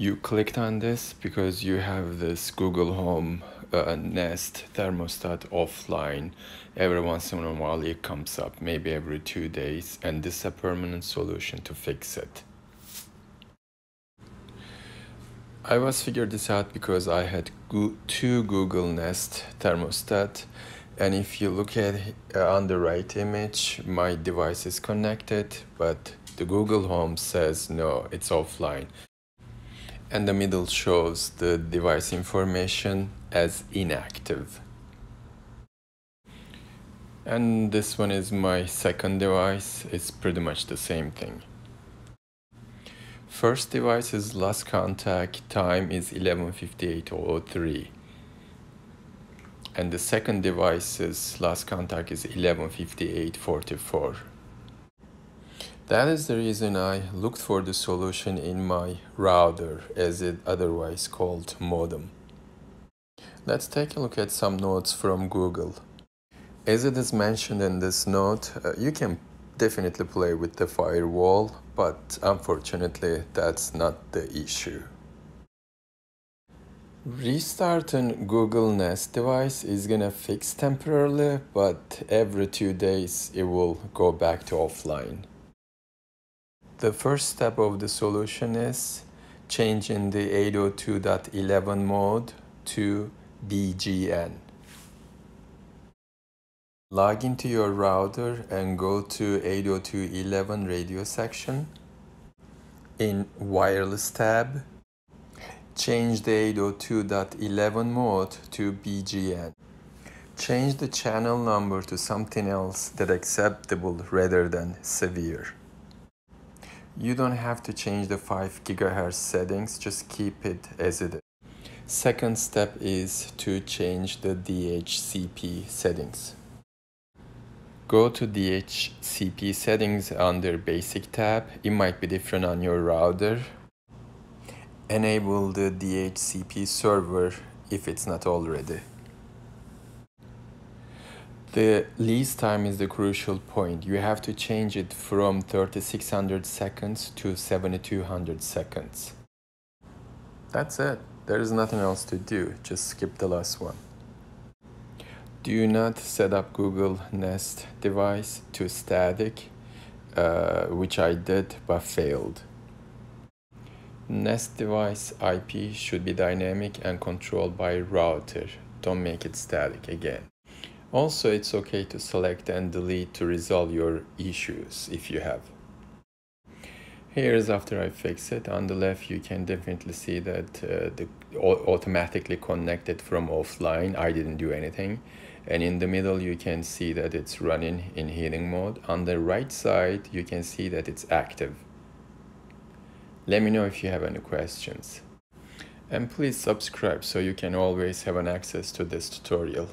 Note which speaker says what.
Speaker 1: You clicked on this because you have this Google Home uh, Nest thermostat offline. Every once in a while it comes up, maybe every two days, and this is a permanent solution to fix it. I was figured this out because I had two Google Nest thermostat and if you look at uh, on the right image my device is connected but the Google Home says no it's offline and the middle shows the device information as inactive. And this one is my second device, it's pretty much the same thing. First device's last contact time is 11.58.03 and the second device's last contact is 11.58.44. That is the reason I looked for the solution in my router as it otherwise called modem. Let's take a look at some notes from Google. As it is mentioned in this note, uh, you can definitely play with the firewall, but unfortunately that's not the issue. Restarting Google Nest device is gonna fix temporarily, but every two days it will go back to offline. The first step of the solution is changing the 802.11 mode to BGN. Log into your router and go to 802.11 radio section. In wireless tab, change the 802.11 mode to BGN. Change the channel number to something else that acceptable rather than severe. You don't have to change the 5 GHz settings, just keep it as it is. Second step is to change the DHCP settings. Go to DHCP settings under basic tab. It might be different on your router. Enable the DHCP server if it's not already. The lease time is the crucial point. You have to change it from 3600 seconds to 7200 seconds. That's it. There is nothing else to do. Just skip the last one. Do not set up Google Nest device to static, uh, which I did but failed. Nest device IP should be dynamic and controlled by router. Don't make it static again. Also, it's okay to select and delete to resolve your issues if you have. Here's after I fix it. On the left, you can definitely see that uh, the automatically connected from offline. I didn't do anything. And in the middle, you can see that it's running in healing mode. On the right side, you can see that it's active. Let me know if you have any questions. And please subscribe so you can always have an access to this tutorial.